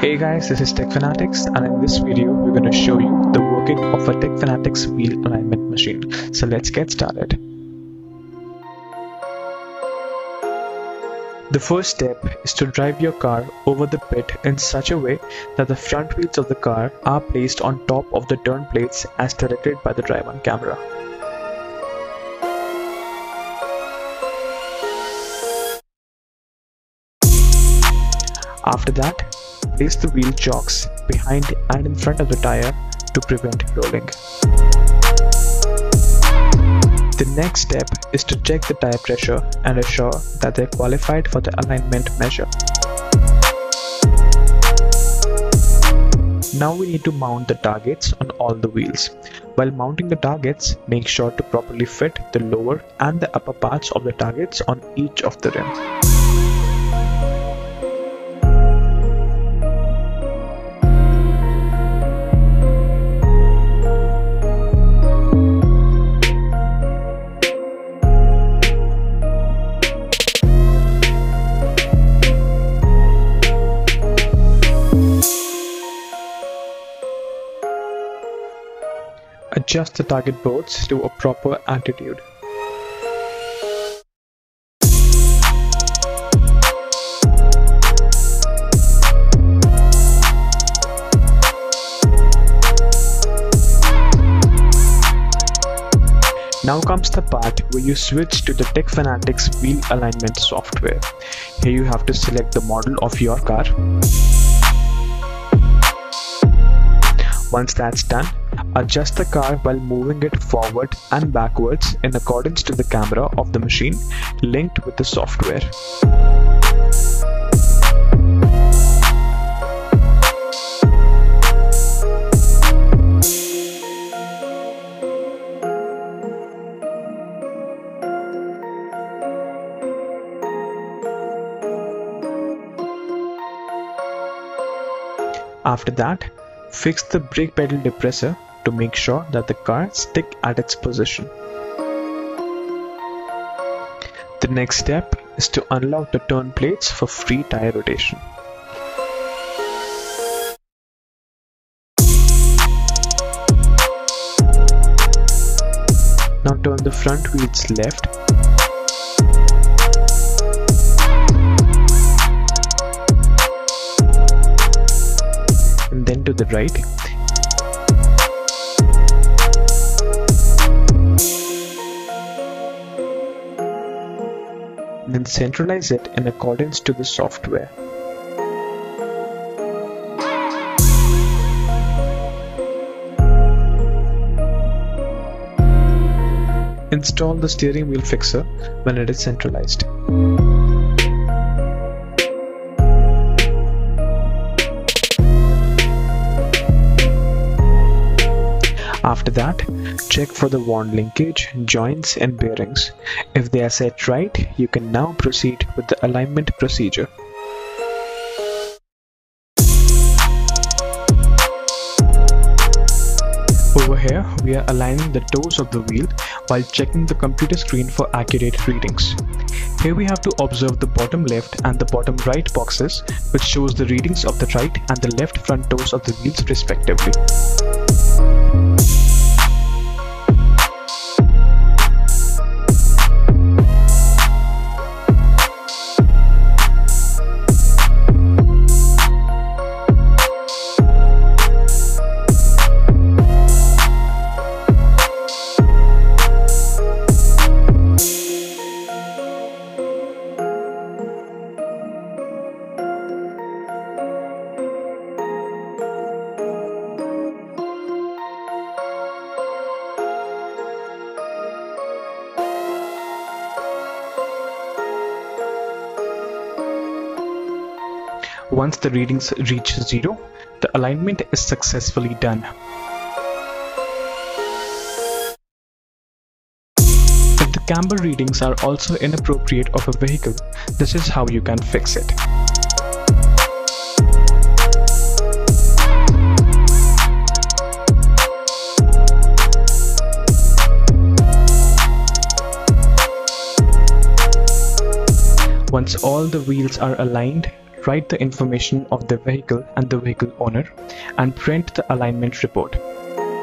Hey guys, this is Tech Fanatics and in this video we're going to show you the working of a Tech Fanatics wheel alignment machine. So let's get started. The first step is to drive your car over the pit in such a way that the front wheels of the car are placed on top of the turn plates as directed by the drive-on camera. After that, place the wheel chocks behind and in front of the tire to prevent rolling. The next step is to check the tire pressure and assure that they're qualified for the alignment measure. Now we need to mount the targets on all the wheels. While mounting the targets, make sure to properly fit the lower and the upper parts of the targets on each of the rims. Adjust the target boards to a proper attitude. Now comes the part where you switch to the Tech Fanatics wheel alignment software. Here you have to select the model of your car. Once that's done, Adjust the car while moving it forward and backwards in accordance to the camera of the machine linked with the software. After that, fix the brake pedal depressor to make sure that the car stick at its position. The next step is to unlock the turn plates for free tire rotation. Now turn the front wheels left the right then centralize it in accordance to the software. Install the steering wheel fixer when it is centralized. After that, check for the worn linkage, joints and bearings. If they are set right, you can now proceed with the alignment procedure. Over here, we are aligning the toes of the wheel while checking the computer screen for accurate readings. Here we have to observe the bottom left and the bottom right boxes which shows the readings of the right and the left front toes of the wheels respectively. Once the readings reach zero, the alignment is successfully done. If the camber readings are also inappropriate of a vehicle, this is how you can fix it. Once all the wheels are aligned, write the information of the vehicle and the vehicle owner, and print the alignment report.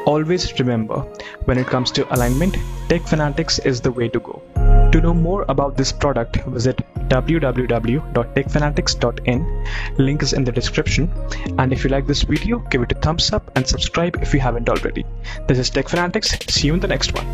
Always remember, when it comes to alignment, Tech Fanatics is the way to go. To know more about this product, visit www.techfanatics.in. Link is in the description. And if you like this video, give it a thumbs up and subscribe if you haven't already. This is Tech Fanatics. See you in the next one.